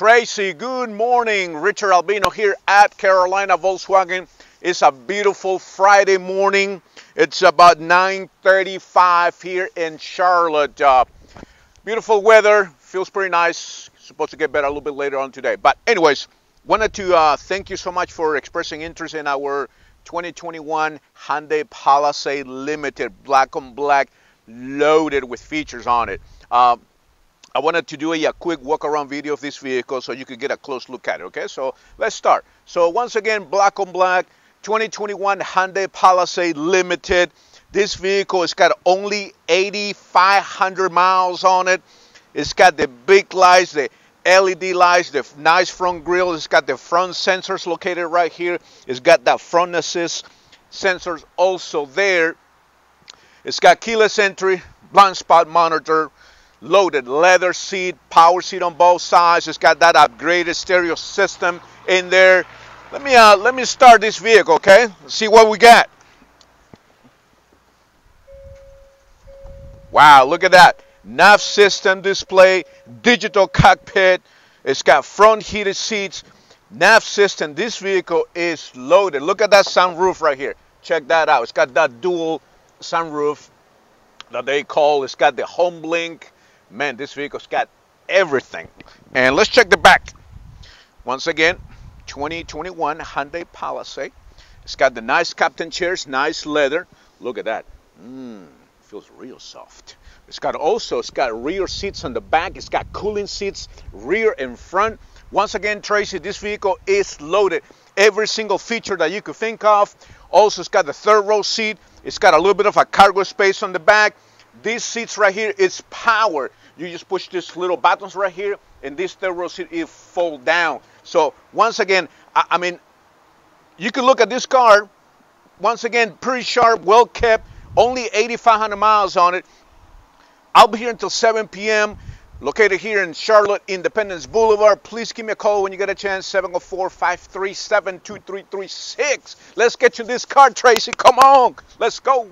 Tracy, good morning. Richard Albino here at Carolina Volkswagen. It's a beautiful Friday morning. It's about 9:35 here in Charlotte. Uh, beautiful weather, feels pretty nice. Supposed to get better a little bit later on today. But anyways, wanted to uh, thank you so much for expressing interest in our 2021 Hyundai Palisade Limited, black on black, loaded with features on it. Uh, I wanted to do a, a, quick walk around video of this vehicle so you could get a close look at it, okay? So let's start. So once again, black on black, 2021 Hyundai Palisade Limited. This vehicle has got only 8,500 miles on it. It's got the big lights, the LED lights, the nice front grille. It's got the front sensors located right here. It's got that front assist sensors also there. It's got keyless entry, blind spot monitor, loaded leather seat, power seat on both sides. It's got that upgraded stereo system in there. Let me uh, let me start this vehicle, okay? Let's see what we got. Wow, look at that. Nav system display, digital cockpit. It's got front heated seats, nav system. This vehicle is loaded. Look at that sunroof right here. Check that out. It's got that dual sunroof that they call. It's got the HomeLink man, this vehicle's got everything. And let's check the back. Once again, 2021 Hyundai Palisade. It's got the nice captain chairs, nice leather. Look at that. Mmm, feels real soft. It's got also, it's got rear seats on the back. It's got cooling seats, rear and front. Once again, Tracy, this vehicle is loaded. Every single feature that you could think of. Also, it's got the third row seat. It's got a little bit of a cargo space on the back. These seats right here is power. You just push these little buttons right here, and this third row seat it fold down. So once again, I, I mean, you can look at this car. Once again, pretty sharp, well kept. Only 8,500 miles on it. I'll be here until 7 p.m. Located here in Charlotte, Independence Boulevard. Please give me a call when you get a chance. 704-537-2336. Let's get you this car, Tracy. Come on. Let's go.